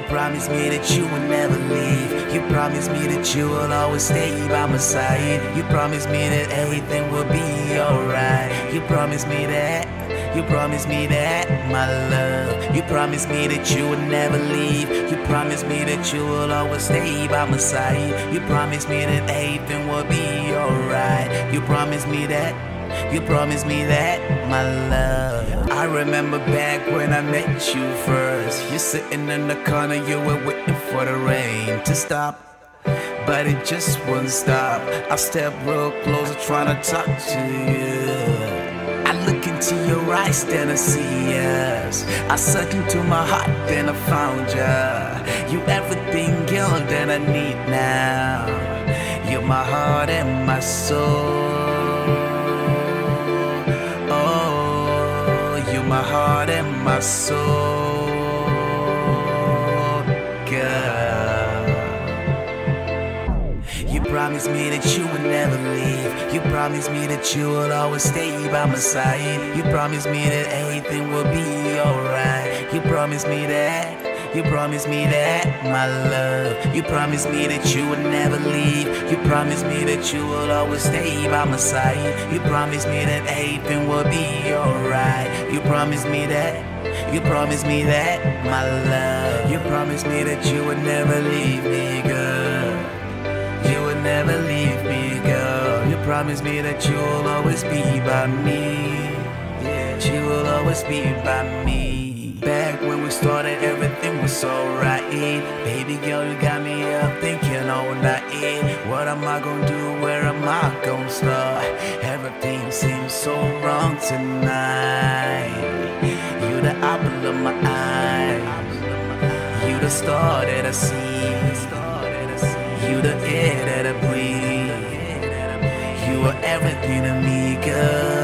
promised me that you would never leave. You promised me that you will always stay by my side. You promised me that everything will be alright. You promised me that. You promised me that, my love. You promised me that you would never leave. You promised me that you will always stay by my side. You promised me that everything will be alright. You promised me that. You promised me that, my love. I remember back when I met you first. You're sitting in the corner, you were waiting for the rain to stop. But it just wouldn't stop. I stepped real closer, trying to talk to you. I look into your eyes, then I see us. I search into my heart, then I found you. You everything, girl, that I need now. You're my heart and my soul. Soul, girl. You promised me that you would never leave. You promised me that you would always stay by my side. You promised me that everything will be alright. You promised me that. You promised me that, my love. You promised me that you would never leave. You promised me that you would always stay by my side. You promised me that everything would be alright. You promised me that. You promised me that, my love. You promised me that you would never leave me, girl. You would never leave me, girl. You promised me that you'll always be by me. Yeah, you will always be by me. Back when we started, everything was so right. Baby girl, you got me up thinking all night. What am I gonna do? Where am I gonna start? Everything seems so wrong tonight. Star that I see. You the air that I breathe. You are everything to me, girl.